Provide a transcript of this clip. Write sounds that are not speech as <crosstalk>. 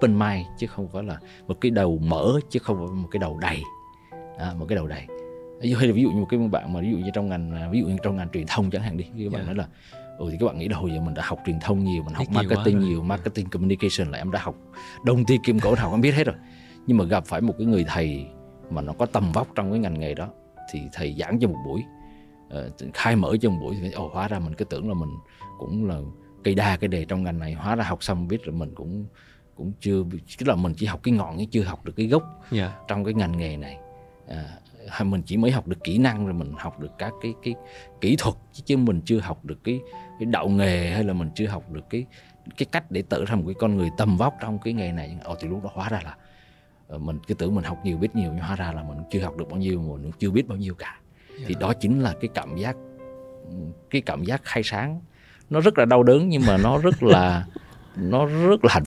open mind chứ không phải là một cái đầu mở chứ không phải một cái đầu đầy. À, một cái đầu đầy. Hay là ví dụ như một cái bạn mà ví dụ như trong ngành ví dụ như trong ngành truyền thông chẳng hạn đi các bạn yeah. nói là ừ thì các bạn nghĩ là hồi giờ mình đã học truyền thông nhiều mình học Thích marketing nhiều, nhiều marketing communication là em đã học đông ti kim cổ học em biết hết rồi. Nhưng mà gặp phải một cái người thầy mà nó có tầm vóc trong cái ngành nghề đó thì thầy giảng cho một buổi uh, khai mở cho một buổi thì ồ hóa ra mình cứ tưởng là mình cũng là cây đa cái đề trong ngành này hóa ra học xong biết rồi mình cũng cũng chưa tức là mình chỉ học cái ngọn chứ chưa học được cái gốc yeah. Dạ. trong cái ngành nghề này à, hay mình chỉ mới học được kỹ năng rồi mình học được các cái cái kỹ thuật chứ mình chưa học được cái cái đạo nghề hay là mình chưa học được cái cái cách để tự ra một cái con người tầm vóc trong cái nghề này ồ thì lúc đó hóa ra là ờ, mình cứ tưởng mình học nhiều biết nhiều nhưng hóa ra là mình chưa học được bao nhiêu mà mình chưa biết bao nhiêu cả yeah. thì dạ. đó chính là cái cảm giác cái cảm giác khai sáng nó rất là đau đớn nhưng mà nó rất là <laughs> nó rất là hạnh